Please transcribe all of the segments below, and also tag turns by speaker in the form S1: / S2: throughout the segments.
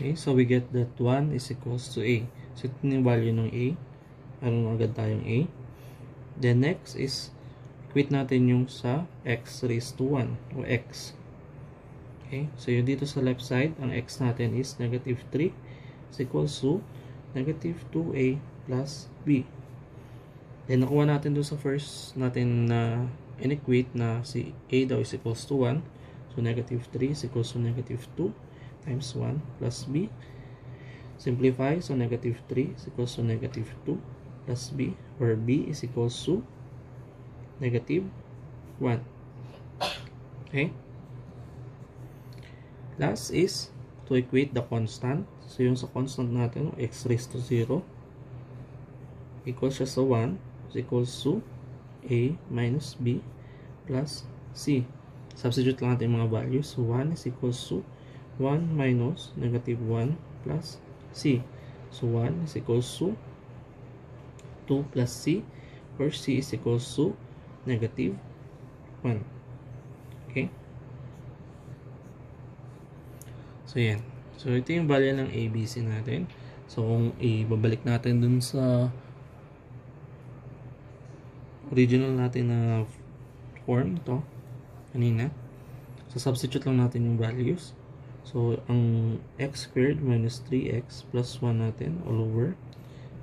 S1: Okay, so we get that 1 is equals to A. So ito yung value ng A. Meron agad tayong A. Then next is equate natin yung sa x raised to 1 o x. Okay, so yung dito sa left side, ang x natin is negative 3 is equals to negative 2a plus b. Then nakuha natin doon sa first natin na inequate na si a daw is equals to 1. So negative 3 is equals to negative 2 times 1 plus b. Simplify, so negative 3 is equals to negative 2 plus b, where b is equals to negative 1. Okay? Last is to equate the constant. So, yung sa constant natin, x raised to 0 equals siya sa 1 is equals to a minus b plus c. Substitute lang natin yung mga values. So, 1 is equals to 1 minus negative 1 plus c. So 1 is equals to 2 plus c where c is equals to negative 1. Okay? So yan. So ito yung value ng ABC natin. So kung ibabalik natin dun sa original natin na form to kanina. So substitute lang natin yung values. So, ang x squared minus 3x plus 1 natin all over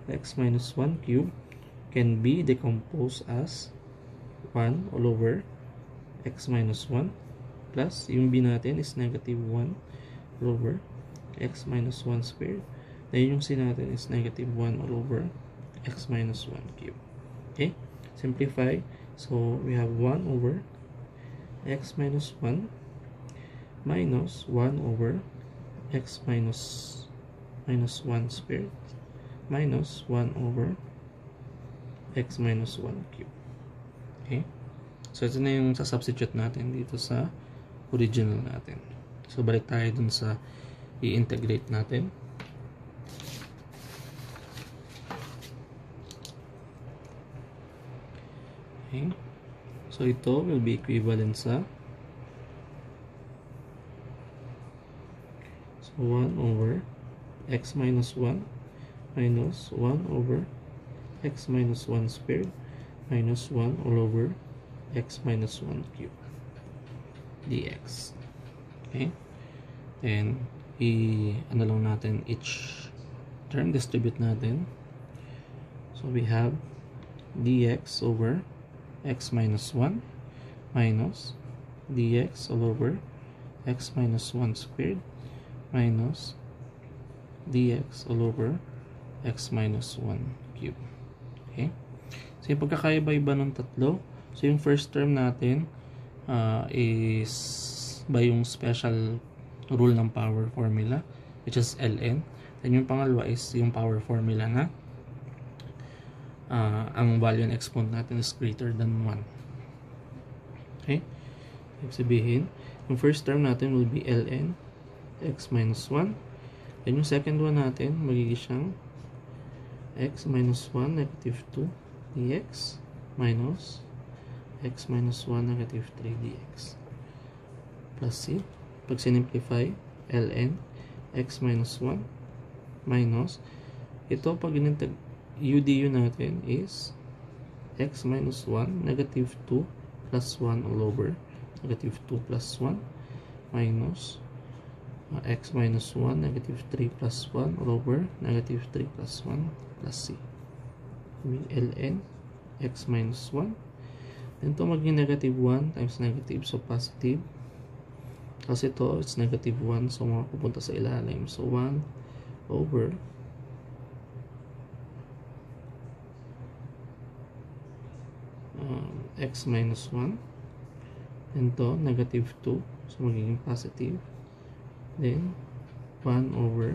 S1: x minus 1 cube can be decomposed as 1 all over x minus 1 plus yung b natin is negative 1 all over x minus 1 squared. Then yung c natin is negative 1 all over x minus 1 cube. Okay? Simplify. So, we have 1 over x minus 1 minus 1 over x minus minus 1 squared minus 1 over x minus 1 cube. Okay? So, ito na yung sa-substitute natin dito sa original natin. So, balik tayo dun sa i-integrate natin. Okay? So, ito will be equivalent sa 1 over x minus 1 minus 1 over x minus 1 squared minus 1 all over x minus 1 cube dx. Okay? And i ano lang natin each term distribute natin. So we have dx over x minus 1 minus dx all over x minus 1 squared minus dx all over x minus 1 cube. Okay? So, yung pagkakaiba-iba ng tatlo, so yung first term natin uh, is by yung special rule ng power formula, which is ln. Then yung pangalawa is yung power formula na uh, ang value ng exponent natin is greater than 1. Okay? Ibig sabihin, yung first term natin will be ln x minus 1. Then yung second one natin, magiging siyang x minus 1 negative 2 dx minus x minus 1 negative 3 dx plus c. Pag sinimplify, ln x minus 1 minus ito pag inintag udu natin is x minus 1 negative 2 plus 1 all over negative 2 plus 1 minus x minus 1 negative 3 plus 1 all over negative 3 plus 1 plus c. Ln x minus 1 then to maging negative 1 times negative so positive. Kasi ito it's negative 1 so mapupunta sa ilalim. So 1 over um, x minus 1 and negative 2 so magiging positive then 1 over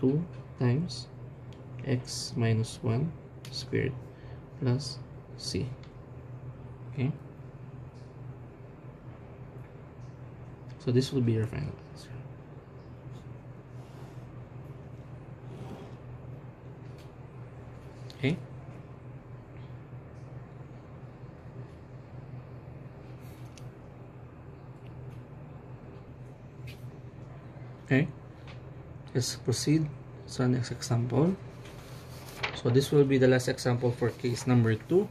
S1: 2 times x minus 1 squared plus c. Okay? So this will be your final answer. Okay Okay? Let's proceed sa next example. So this will be the last example for case number 2.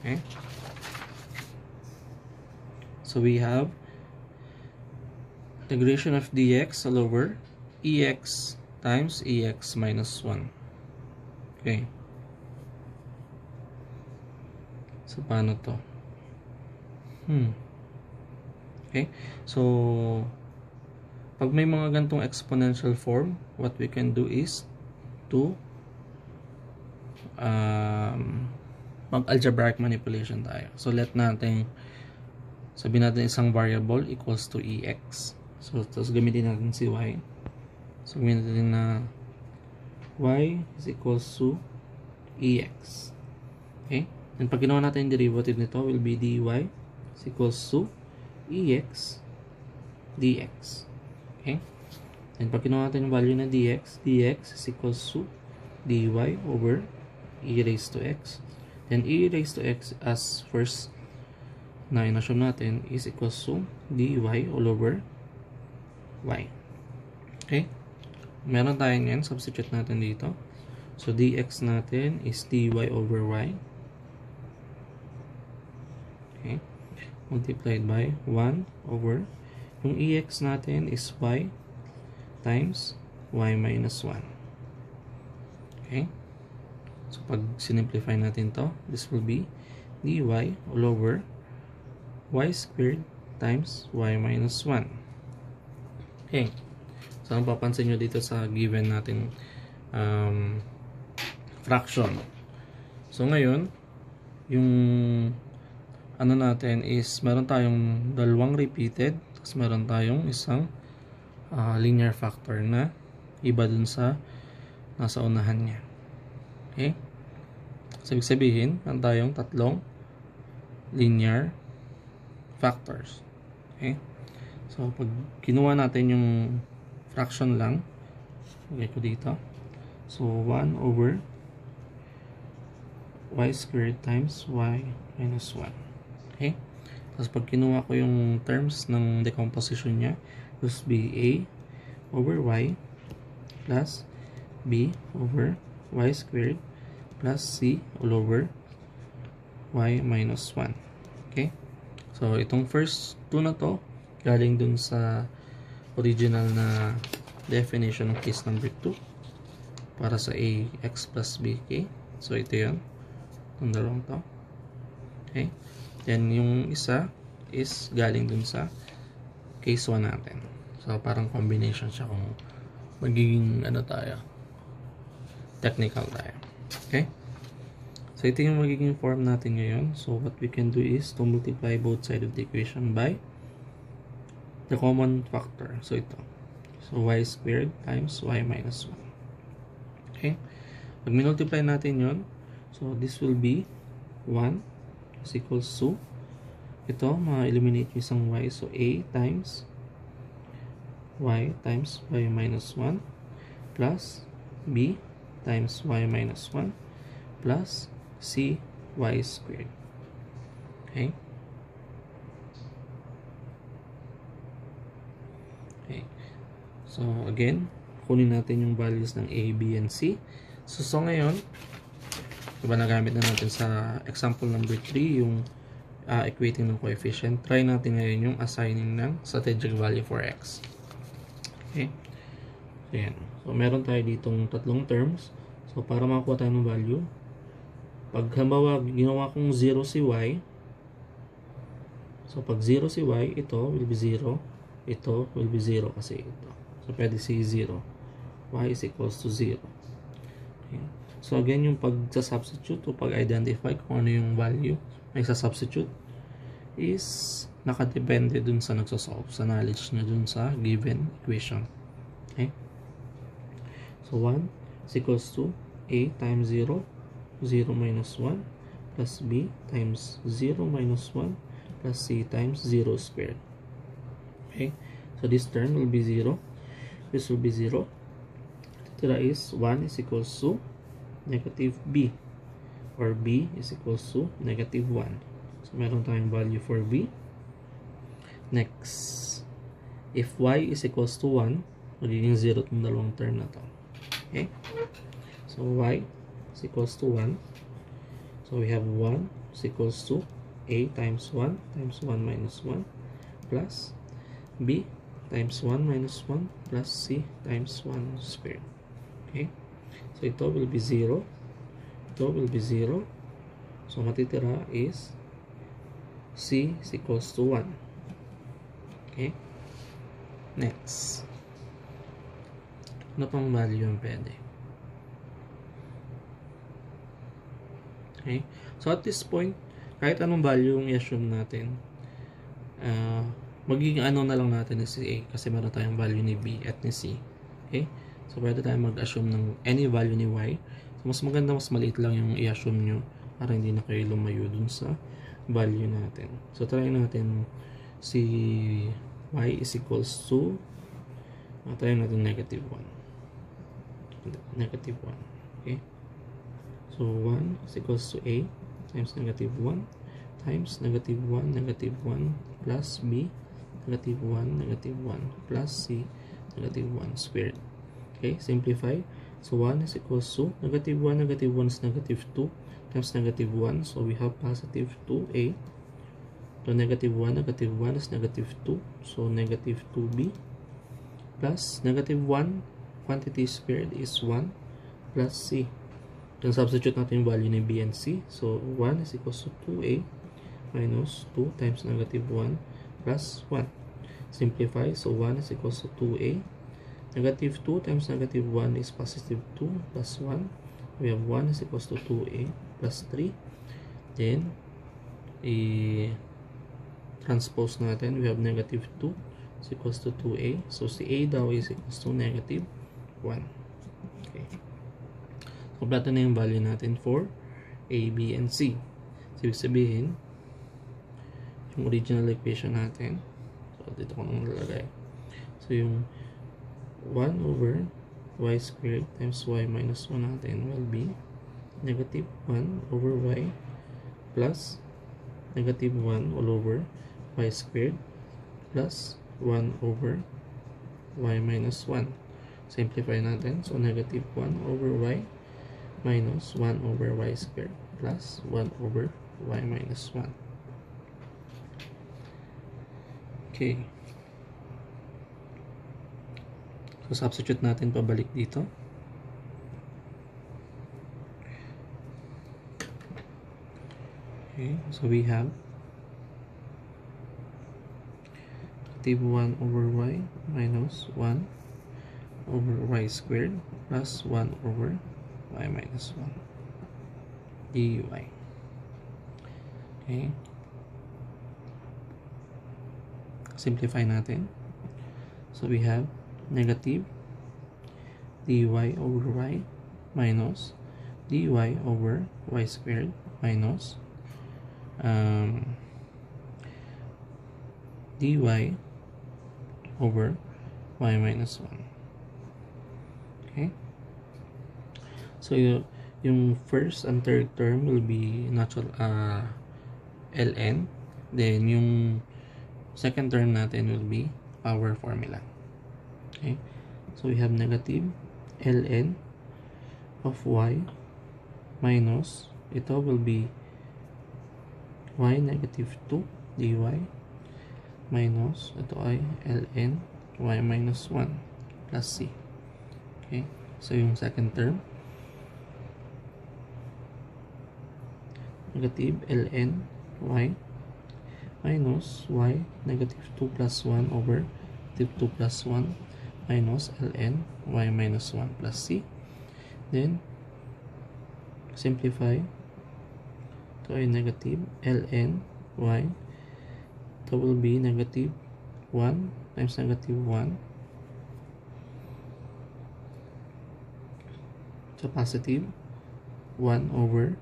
S1: Okay. So we have integration of dx all over ex times ex minus 1. Okay. So paano to? Hmm. Okay. So pag may mga gantong exponential form, what we can do is to um, mag-algebraic manipulation tayo. So let natin sabihin natin isang variable equals to ex. So, tapos gamitin natin si y. So, gamitin natin na y is equals to ex. Okay? And pag ginawa natin yung derivative nito will be dy is equals to ex dx. Okay? And pag ginawa natin yung value na dx, dx is equals to dy over e raised to x. Then e raised to x as first na inassume natin is equals to dy all over y. Okay? Meron tayo yan. Substitute natin dito. So, dx natin is dy over y. Okay? Multiplied by 1 over yung ex natin is y times y minus 1. Okay? So, pag simplify natin to, this will be dy all over y squared times y minus 1. Okay. So, ang papansin nyo dito sa given natin um, fraction. So, ngayon, yung ano natin is meron tayong dalawang repeated tapos meron tayong isang uh, linear factor na iba dun sa nasa unahan niya. Okay? So, ibig sabihin, meron tayong tatlong linear factors. Okay? So, pag kinuha natin yung fraction lang, lagay ko dito. So, 1 over y squared times y minus 1. Okay? Tapos pag kinuha ko yung terms ng decomposition niya, will be a over y plus b over y squared plus c all over y minus 1. Okay? So, itong first two na to, galing dun sa original na definition ng case number 2 para sa a x plus bk so ito yun itong dalawang to okay then yung isa is galing dun sa case 1 natin so parang combination siya kung magiging ano tayo technical tayo okay so ito yung magiging form natin ngayon so what we can do is to multiply both side of the equation by the common factor. So, ito. So, y squared times y minus 1. Okay? Pag minultiply natin yon so this will be 1 is equals to ito, ma-eliminate yung isang y. So, a times y times y minus 1 plus b times y minus 1 plus c y squared. Okay? So, again, kunin natin yung values ng A, B, and C. So, so ngayon, diba nagamit na natin sa example number 3, yung uh, equating ng coefficient. Try natin ngayon yung assigning ng strategic value for X. Okay. So, yan. So, meron tayo ditong tatlong terms. So, para makakuha tayo ng value, pag halimbawa, ginawa kong 0 si Y, so, pag 0 si Y, ito will be 0. Ito will be 0 kasi ito. So, pwede si 0. Y is equals to 0. So, again, yung pag-substitute o pag-identify kung ano yung value may sa-substitute is nakadepende dun sa nagsosolve, sa knowledge niya dun sa given equation. Okay? So, 1 is equals to A times 0, 0 minus 1, plus B times 0 minus 1, plus C times 0 squared. Okay? So, this term will be 0 this will be 0 tira is 1 is equals to negative b or b is equals to negative 1 so meron tayong value for b next if y is equals to 1 magiging 0 itong dalawang term na to. Okay? So, y is equals to 1. So, we have 1 is equals to a times 1 times 1 minus 1 plus b times 1 minus 1 plus c times 1 squared. Okay? So, ito will be 0. Ito will be 0. So, matitira is c is equals to 1. Okay? Next. Ano pang value yung pwede? Okay? So, at this point, kahit anong value yung i-assume natin, uh, magiging ano na lang natin si A kasi meron tayong value ni B at ni C. Okay? So, pwede tayong mag-assume ng any value ni Y. So, mas maganda, mas maliit lang yung i-assume nyo para hindi na kayo lumayo dun sa value natin. So, try natin si Y is equals to uh, try natin negative 1 negative 1 okay so 1 is equals to a times negative 1 times negative 1 negative 1 plus b negative 1 negative 1 plus c negative 1 squared okay simplify so 1 is equals to negative 1 negative 1 is negative 2 times negative 1 so we have positive 2a so negative 1 negative 1 is negative 2 so negative 2b plus negative 1 quantity squared is 1 plus c. Then substitute natin yung value ng b and c. So 1 is equals to 2a minus 2 times negative 1 plus 1. Simplify. So 1 is equals to 2a. Negative 2 times negative 1 is positive 2 plus 1. We have 1 is equals to 2a plus 3. Then, i-transpose natin. We have negative 2 is equals to 2a. So, si a daw is equals to negative 1. Okay. Kompleto na yung value natin for A, B, and C. So, ibig sabihin, yung original equation natin, so, dito ko nang lalagay. So, yung 1 over y squared times y minus 1 natin will be negative 1 over y plus negative 1 all over y squared plus 1 over y minus 1. Simplify natin. So, negative 1 over y minus 1 over y squared plus 1 over y minus 1. Okay. So, substitute natin pabalik dito. Okay. So, we have negative 1 over y minus 1 over y squared plus 1 over y minus 1 dy. Okay. Simplify natin. So we have negative dy over y minus dy over y squared minus um, dy over y minus 1. Okay? So, yung first and third term will be natural uh, ln. Then, yung second term natin will be power formula. Okay? So, we have negative ln of y minus, ito will be y negative 2 dy minus, ito ay ln y minus 1 plus c. Okay? So, yung second term, negative ln y minus y negative 2 plus 1 over negative 2 plus 1 minus ln y minus 1 plus c. Then, simplify. Ito ay negative ln y. Ito will be negative 1 times negative 1 So, positive 1 over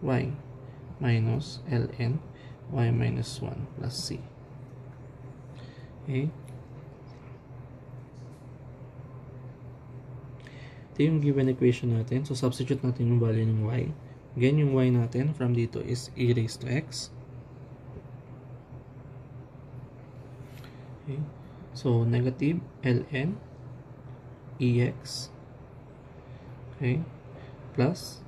S1: y minus ln y minus 1 plus c. Okay? Ito yung given equation natin. So, substitute natin yung value ng y. Again, yung y natin from dito is e raised to x. Okay? So, negative ln ex okay, plus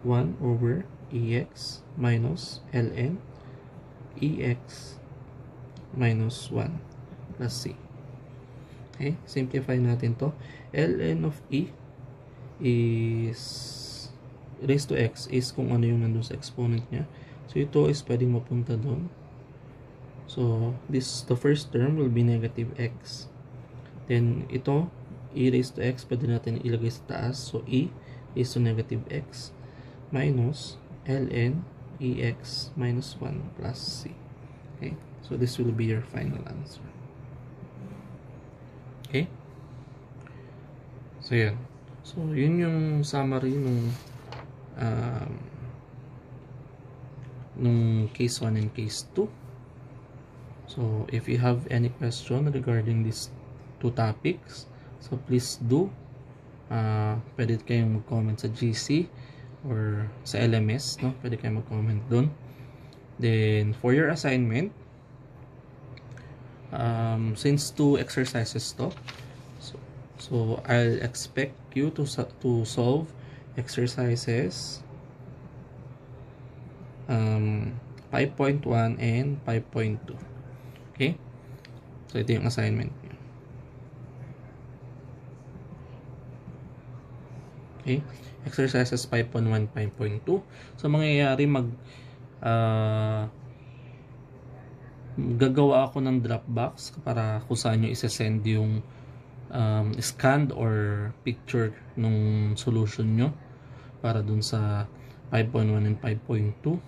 S1: 1 over ex minus ln ex minus 1 plus c. Okay, simplify natin to. ln of e is raised to x is kung ano yung nandun sa exponent niya. So, ito is pwedeng mapunta doon. So, this, the first term will be negative x. Then, ito, e raised to x, pwede natin ilagay sa taas. So, e is to negative x minus ln ex minus 1 plus c. Okay, so this will be your final answer. Okay? So, yan. So, yun yung summary nung um, nung case 1 and case 2. So, if you have any question regarding these two topics, so please do. Uh, pwede kayong mag-comment sa GC or sa LMS, no? Pwede kayong mag-comment doon. Then, for your assignment, um, since two exercises to, so, I'll expect you to, to solve exercises um, 5.1 and 5.2. Okay? So, ito yung assignment nyo. Okay? Exercises 5.1, 5.2. So, mangyayari mag uh, gagawa ako ng Dropbox para kung saan nyo isa-send yung um, scanned or picture nung solution nyo para dun sa 5.1 and 5.2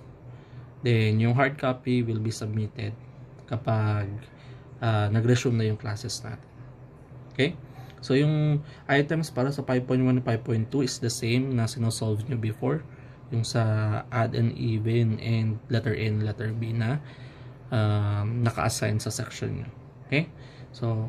S1: then yung hard copy will be submitted kapag uh, nag-resume na yung classes natin. Okay? So yung items para sa 5.1 and 5.2 is the same na sinosolve nyo before. Yung sa add and even and letter N letter B na um, naka-assign sa section nyo. Okay? So